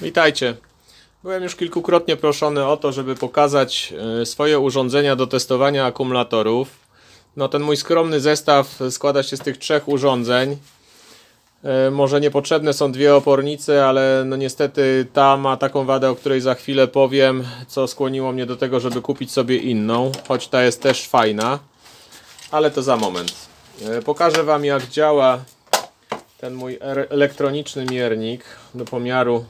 Witajcie. Byłem już kilkukrotnie proszony o to, żeby pokazać e, swoje urządzenia do testowania akumulatorów. No ten mój skromny zestaw składa się z tych trzech urządzeń. E, Może niepotrzebne są dwie opornice, ale no niestety ta ma taką wadę, o której za chwilę powiem, co skłoniło mnie do tego, żeby kupić sobie inną, choć ta jest też fajna, ale to za moment. E, Pokażę Wam jak działa ten mój er- elektroniczny miernik do pomiaru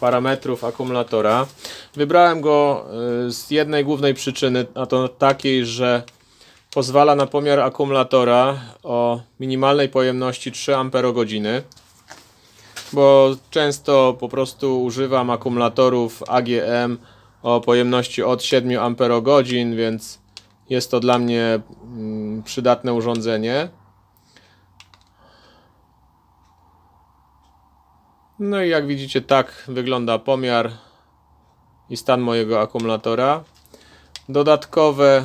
parametrów akumulatora. Wybrałem go y, z jednej głównej przyczyny, a to takiej, że pozwala na pomiar akumulatora o minimalnej pojemności 3 Ah, bo często po prostu używam akumulatorów AGM o pojemności od 7 Ah, więc jest to dla mnie mm, przydatne urządzenie. No i jak widzicie, tak wygląda pomiar i stan mojego akumulatora. Dodatkowe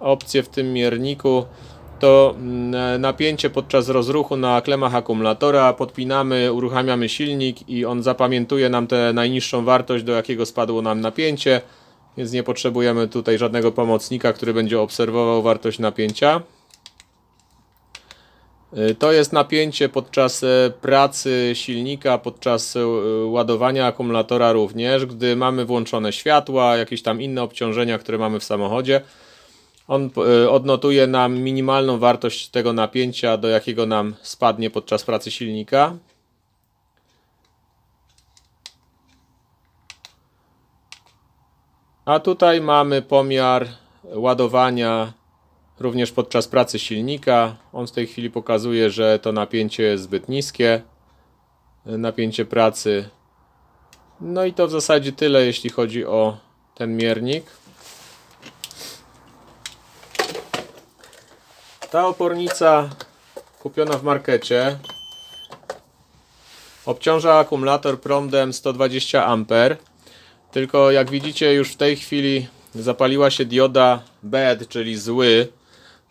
opcje w tym mierniku to mm, napięcie podczas rozruchu na klemach akumulatora. Podpinamy, uruchamiamy silnik i on zapamiętuje nam tę najniższą wartość, do jakiego spadło nam napięcie, więc nie potrzebujemy tutaj żadnego pomocnika, który będzie obserwował wartość napięcia. Y, To jest napięcie podczas e, pracy silnika, podczas e, ładowania akumulatora również, gdy mamy włączone światła, jakieś tam inne obciążenia, które mamy w samochodzie. On e, odnotuje nam minimalną wartość tego napięcia, do jakiego nam spadnie podczas pracy silnika. A tutaj mamy pomiar ładowania również podczas pracy silnika. On w tej chwili pokazuje, że to napięcie jest zbyt niskie. Napięcie pracy. No i to w zasadzie tyle, jeśli chodzi o ten miernik. Ta opornica kupiona w markecie obciąża akumulator prądem 120 A. Tylko jak widzicie już w tej chwili zapaliła się dioda bad, czyli zły,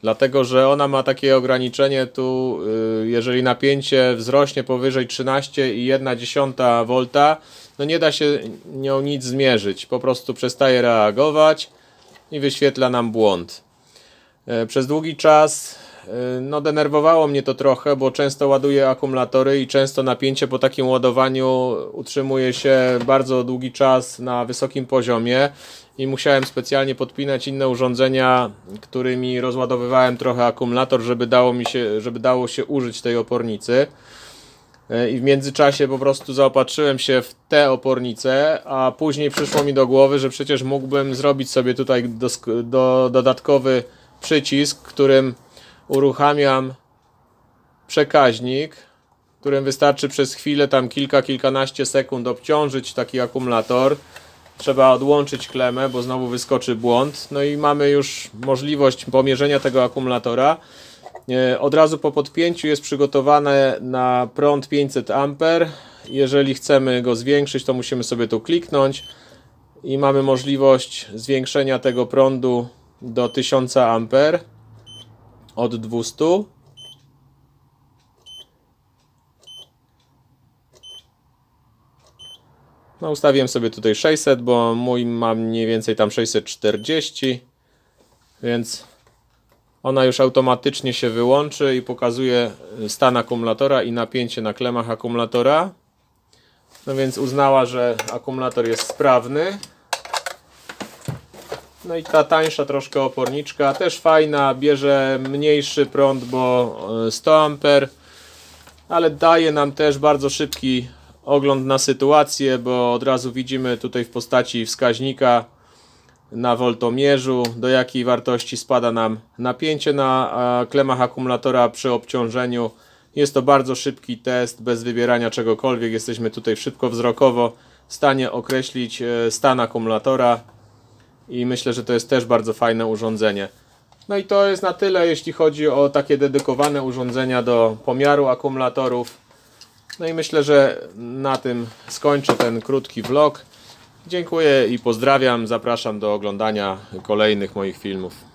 dlatego że ona ma takie ograniczenie tu, y, jeżeli napięcie wzrośnie powyżej 13,1 V, no nie da się nią nic zmierzyć, po prostu przestaje reagować i wyświetla nam błąd. E, Przez długi czas no denerwowało mnie to trochę, bo często ładuję akumulatory i często napięcie po takim ładowaniu utrzymuje się bardzo długi czas na wysokim poziomie i musiałem specjalnie podpinać inne urządzenia, którymi rozładowywałem trochę akumulator, żeby dało mi się, żeby dało się użyć tej opornicy. E, I w międzyczasie po prostu zaopatrzyłem się w te opornice, a później przyszło mi do głowy, że przecież mógłbym zrobić sobie tutaj dosk- do, dodatkowy przycisk, którym uruchamiam przekaźnik, którym wystarczy przez chwilę, tam kilka, kilkanaście sekund obciążyć taki akumulator. Trzeba odłączyć klemę, bo znowu wyskoczy błąd. No i mamy już możliwość pomierzenia tego akumulatora. E, Od razu po podpięciu jest przygotowane na prąd 500 A. Jeżeli chcemy go zwiększyć, to musimy sobie tu kliknąć i mamy możliwość zwiększenia tego prądu do 1000 A od 200. No ustawiłem sobie tutaj 600, bo mój ma mniej więcej tam 640, więc ona już automatycznie się wyłączy i pokazuje stan akumulatora i napięcie na klemach akumulatora. No więc uznała, że akumulator jest sprawny. No i ta tańsza troszkę oporniczka, też fajna, bierze mniejszy prąd, bo e, 100 A, ale daje nam też bardzo szybki ogląd na sytuację, bo od razu widzimy tutaj w postaci wskaźnika na woltomierzu, do jakiej wartości spada nam napięcie na a, klemach akumulatora przy obciążeniu. Jest to bardzo szybki test, bez wybierania czegokolwiek. Jesteśmy tutaj szybko wzrokowo w stanie określić e, stan akumulatora i myślę, że to jest też bardzo fajne urządzenie. No i to jest na tyle, jeśli chodzi o takie dedykowane urządzenia do pomiaru akumulatorów. No i myślę, że na tym skończę ten krótki vlog. Dziękuję i pozdrawiam. Zapraszam do oglądania kolejnych moich filmów.